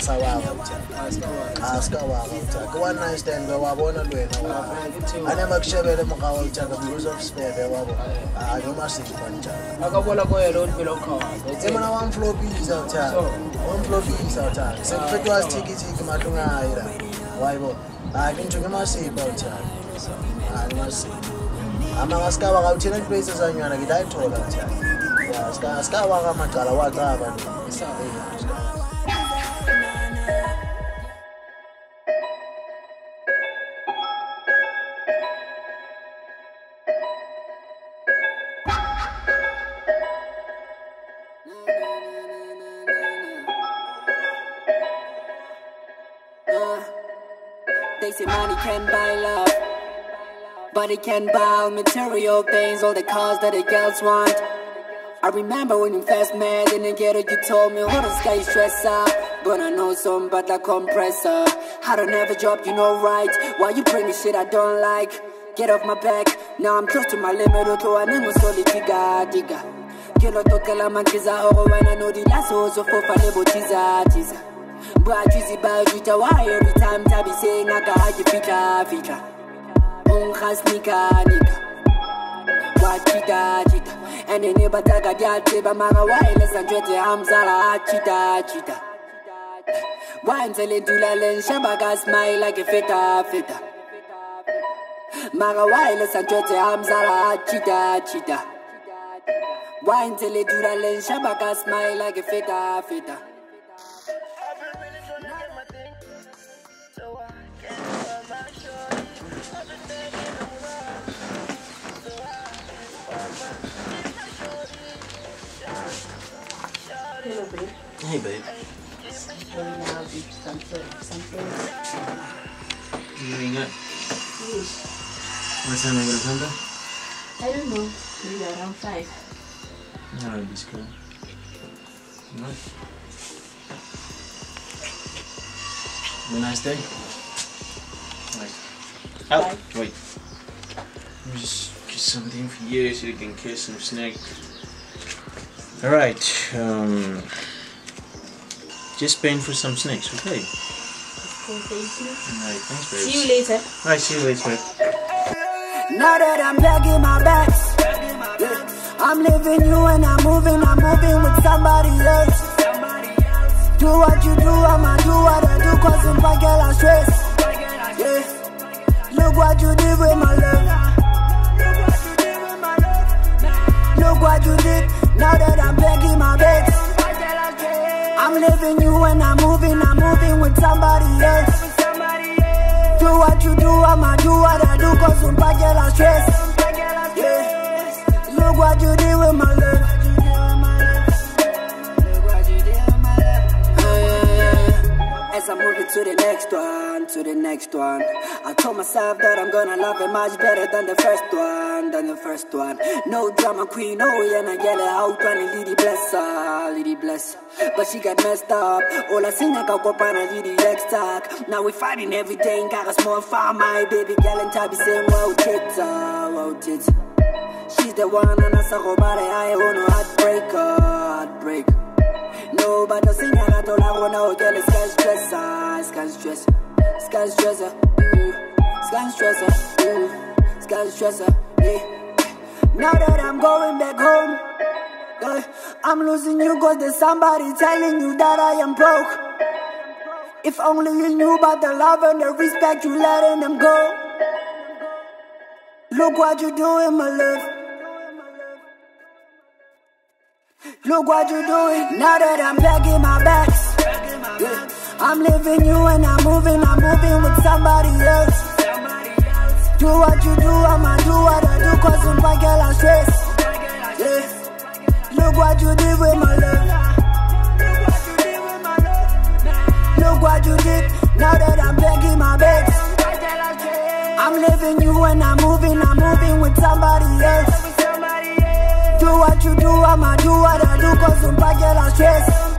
asawaba asikawaba uthaka i-one night stand bewabona lwena anemakushebele emkawa uthaka because of spare bewabona hayi nomasikubanjaniemana wamflopisa uthaka wamflopisa uthaka sekufetwa asithikithiki mahlungayi la wayibo hayi kinjunge masiba uthaka hayi masiba amangasikaba kawuthena kuplaces anyana ngidayithola uthaka asikawaka macala wacaba They say money can buy love, but it can buy all material things, all the cars that the girls want. I remember when we first met in the ghetto, you told me, hold on, sky stress out. But I know some but like compressor. I don't have a job, you know right. Why you bring me shit I don't like? Get off my back, now I'm close to my limit. Auto, I need solid diga, diga. Kilo tokela mankiza oro when I know the last so for tiza, tiza. But juicy by Twitter, why every time Tabby saying I got you feature, feature. Ungas nika, nika. Wachita, chita. And then never tag a dad, teba mara wireless and dread hamzala, chita, chita. Why until it do la len shabaga smile like a feta, feta. Mara wireless and dread hamzala, chita, chita. Why until it do la len shabaga smile like a feta, feta. Hello, babe. hey babe Going now with some friends. Some friends. doing good what time are you gonna come back I don't know. Maybe around five. that would be cool nice have a nice day Right. Oh, Bye. wait. Let me just get something for you so you can kiss some snacks. Alright, um. Just paying for some snacks, okay? Okay, thank you. Alright, thanks, babe. See you later. Alright, see you later, babe. Now that I'm packing my bags, I'm leaving you and I'm moving, I'm moving with somebody else. Do what you do, I'ma do what I leaving you and I'm moving, I'm moving with somebody else. Do what you do, I'ma do what I do, As I'm moving to the next one, to the next one. I told myself that I'm gonna love it much better than the first one, than the first one. No drama queen, oh yeah, and I get it out on Lady bless her, Lady bless. But she got messed up. All I seen I got go on a Lady talk. Now we fighting every day, got a small farm, my baby girl and Tabby saying, wow, tits, uh, wow, tits. She's the one and I saw her body, I want no heartbreaker, heartbreaker. No, but no sing I told her when I girl is scan stressor, scan stressor, scan stressor, mm, scan stressor, mm, scan stressor, yeah. Now that I'm going back home, I'm losing you cause there's somebody telling you that I am broke. If only you knew about the love and the respect you letting them go. Look what you're doing, my love. Look what you doing now that I'm packing my bags. I'm leaving you and I'm moving, I'm moving with somebody else. Do what you do, I'ma do what I do, cause I'm my girl, I'm stress. Yeah. Look what you did with my love. Look what you did now that I'm packing my bags. I'm leaving you and I'm moving, I'm moving with somebody else. Do what you do, I'ma do what I do, cause I'm girl, I'm stress.